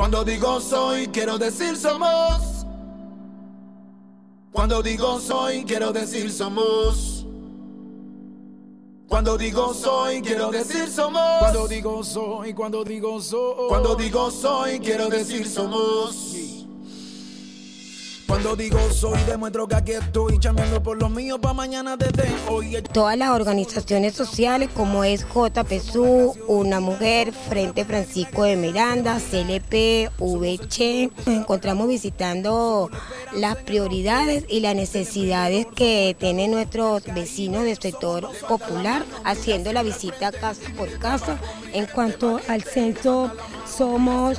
Cuando digo soy, quiero decir somos. Cuando digo soy, quiero decir somos. Cuando digo soy, quiero decir somos. Cuando digo soy, cuando digo soy. Cuando digo soy, quiero decir somos. Cuando digo soy, demuestro que aquí estoy chambeando por los míos para mañana desde hoy. Todas las organizaciones sociales como es JPSU, Una Mujer, Frente Francisco de Miranda, CLP, VC, nos encontramos visitando las prioridades y las necesidades que tienen nuestros vecinos del sector popular, haciendo la visita casa por casa. En cuanto al censo, somos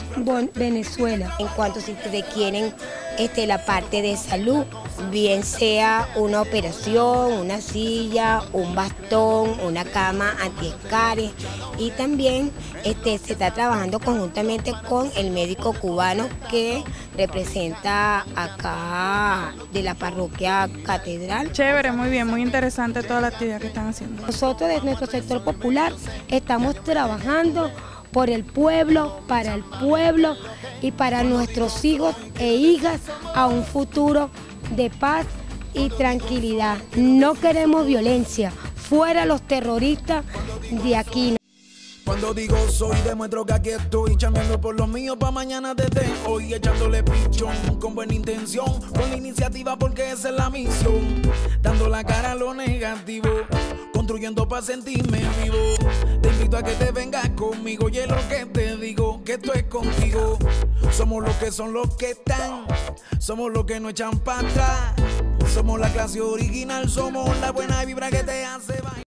Venezuela. En cuanto si requieren este, la parte de salud, bien sea una operación, una silla, un bastón, una cama antiescares y también este, se está trabajando conjuntamente con el médico cubano que representa acá de la parroquia catedral. Chévere, muy bien, muy interesante toda la actividad que están haciendo. Nosotros desde nuestro sector popular estamos trabajando por el pueblo, para el pueblo y para nuestros hijos e hijas a un futuro de paz y tranquilidad. No queremos violencia, fuera los terroristas de aquí. Cuando digo soy, demuestro que aquí estoy chambeando por los míos para mañana desde hoy, echándole pichón con buena intención, con la iniciativa porque esa es la misión, dando la cara a lo negativo, construyendo para sentirme vivo. Te invito a que te vengas conmigo y es lo que te digo, que esto es contigo. Somos los que son los que están, somos los que no echan para atrás. Somos la clase original, somos la buena vibra que te hace bailar.